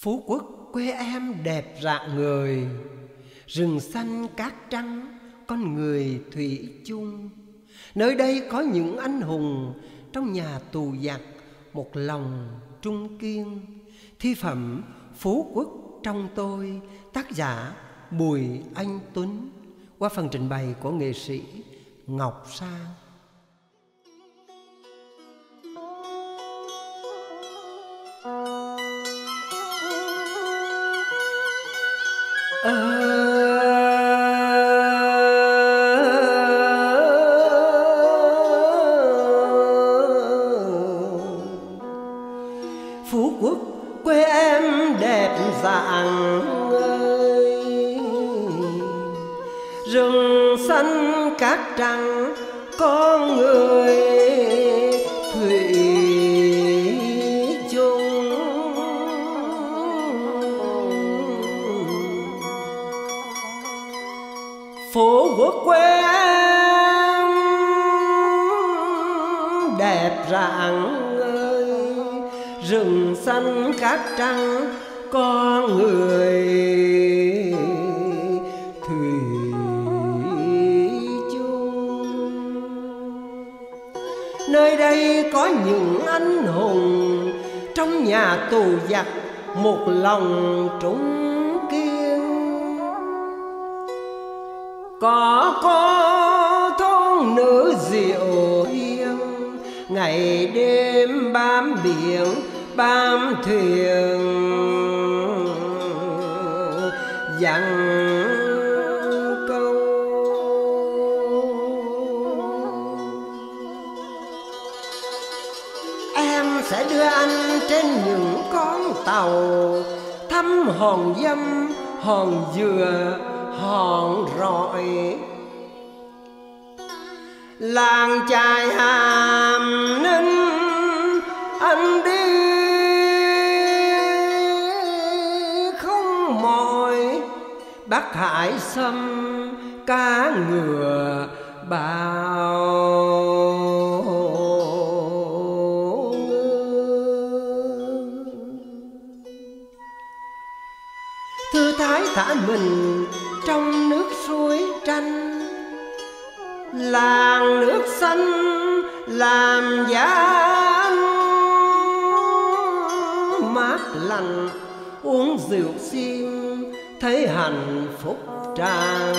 Phú Quốc quê em đẹp rạng người Rừng xanh cát trắng, Con người thủy chung. Nơi đây có những anh hùng, Trong nhà tù giặc, Một lòng trung kiên. Thi phẩm Phú Quốc trong tôi, Tác giả Bùi Anh Tuấn, Qua phần trình bày của nghệ sĩ Ngọc Sang Ờ, phú Quốc quê em đẹp dạng ơi Rừng xanh cát trắng con người Phố Quốc quê em đẹp rạng rừng xanh cát trắng con người thủy chung. Nơi đây có những anh hùng, trong nhà tù giặc một lòng trung có có thôn nữ diệu hiên, ngày đêm bám biển, bám thuyền. Dặn câu, em sẽ đưa anh trên những con tàu, thăm hòn dâm, hòn dừa hòn rọi. Làng chài hàm ninh anh đi, không mỏi. Bắc hải xâm cá ngựa bao thư thái thả mình trong nước suối tranh. Làng nước xanh làm giá mát lành, uống rượu xiêm thấy hạnh phúc tràn.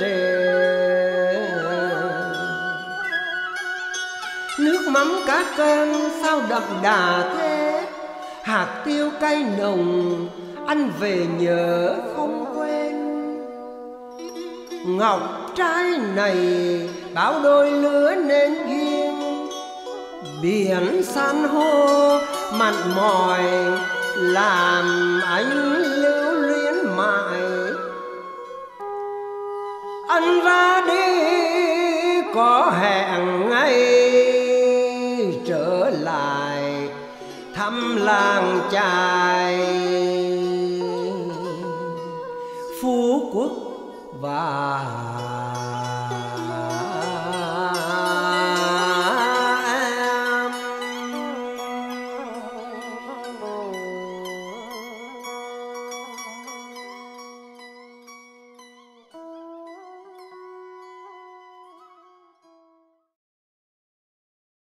Trề. Nước mắm cá cơm sao đậm đà thế? Hạt tiêu cay nồng anh về nhớ không quên. Ngọc trai này báo đôi lứa nên duyên biển san hô, mặn mòi, làm anh lưu luyến mãi. Anh ra đi, có hẹn ngay trở lại thăm làng chài. Phú quốc và